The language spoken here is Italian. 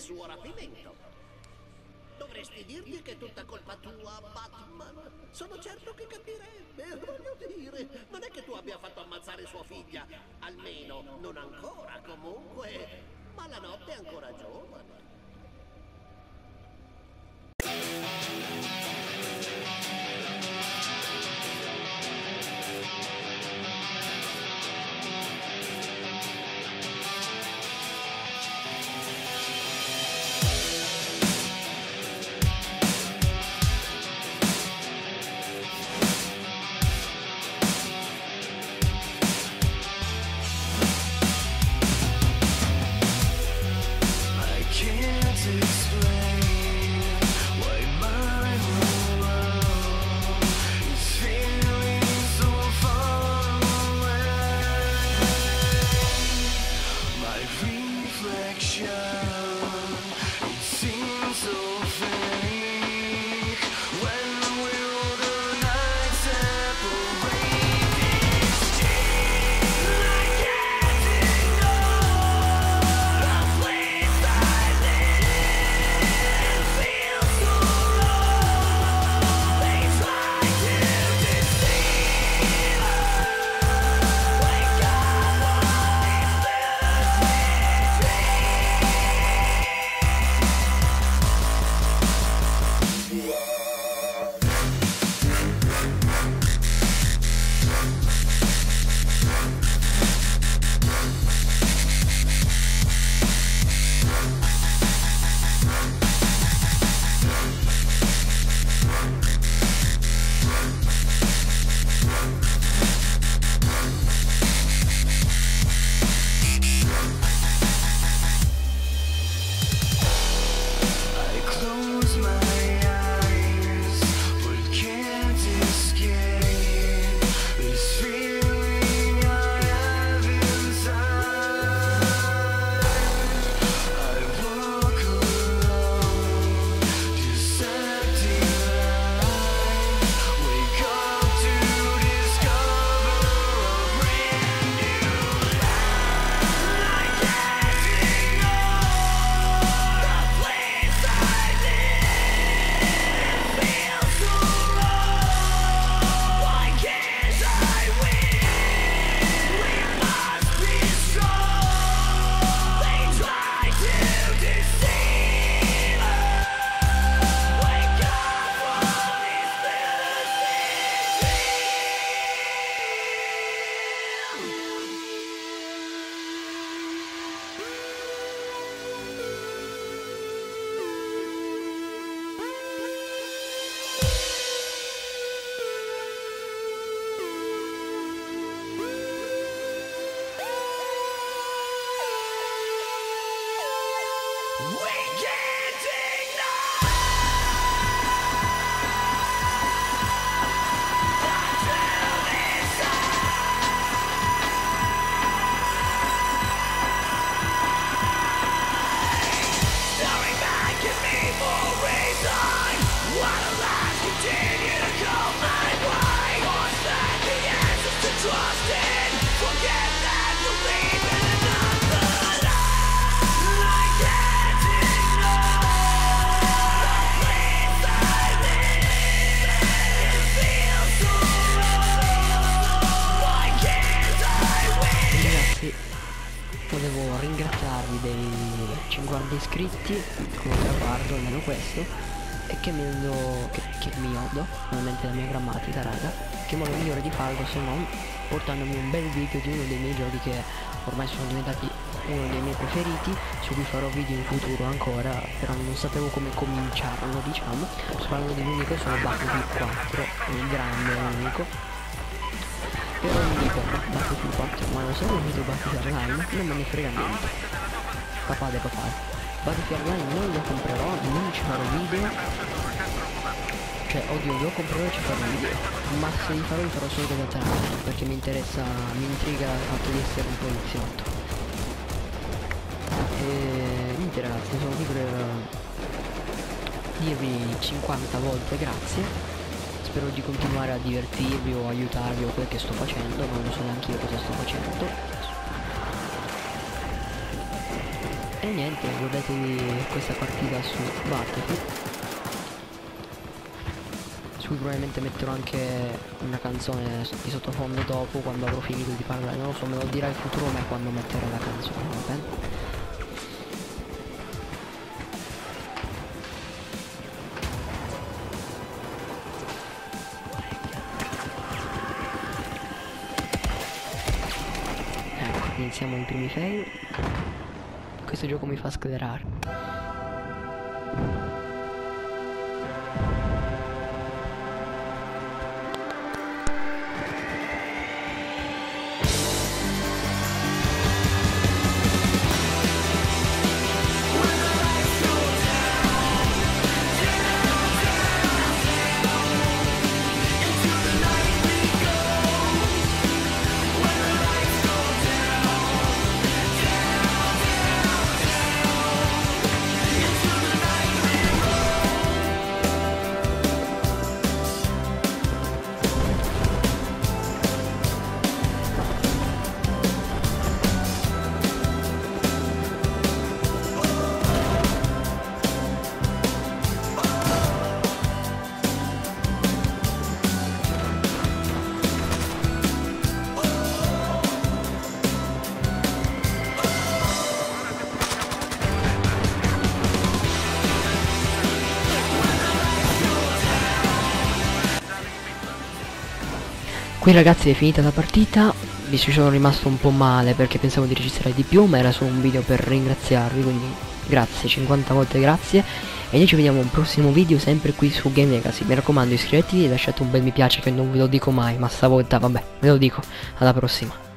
suo rapimento. Dovresti dirgli che è tutta colpa tua, Batman. Sono certo che capirebbe, voglio dire. Non è che tu abbia fatto ammazzare sua figlia. Almeno, non ancora, comunque. Ma la notte è ancora giovane. Wicked! 50 iscritti, come traguardo, almeno questo, e che modo, che, che miodo, ovviamente la mia grammatica, raga, che modo migliore di farlo se non portandomi un bel video di uno dei miei giochi che ormai sono diventati uno dei miei preferiti, su cui farò video in futuro ancora, però non sapevo come cominciarlo, diciamo. Sto parlando dell'unico sono Battlefield 4, il grande unico, però non dico Battlefield 4 ma lo so che video Battlefield Online non me ne frega niente papà de papà Battlefield Online non lo comprerò non ci farò video. Cioè oddio lo comprerò e ci farò video. Ma se li farò li farò solo da canale perché mi interessa mi intriga il fatto di essere un poliziotto. E niente ragazzi sono qui per dirvi 50 volte grazie. Spero di continuare a divertirvi o aiutarvi o quel che sto facendo non lo so neanche io cosa sto facendo E niente, godetevi questa partita su Battlefield. Su cui probabilmente metterò anche una canzone di sottofondo dopo quando avrò finito di parlare. Non lo so, me lo dirà il futuro me quando metterò la canzone, va bene? Ecco, iniziamo i primi fail. Questo gioco mi fa sclerare. Qui ragazzi è finita la partita, vi sono rimasto un po' male perché pensavo di registrare di più ma era solo un video per ringraziarvi quindi grazie, 50 volte grazie. E noi ci vediamo in un prossimo video sempre qui su Game Legacy, mi raccomando iscrivetevi e lasciate un bel mi piace che non ve lo dico mai ma stavolta vabbè ve lo dico, alla prossima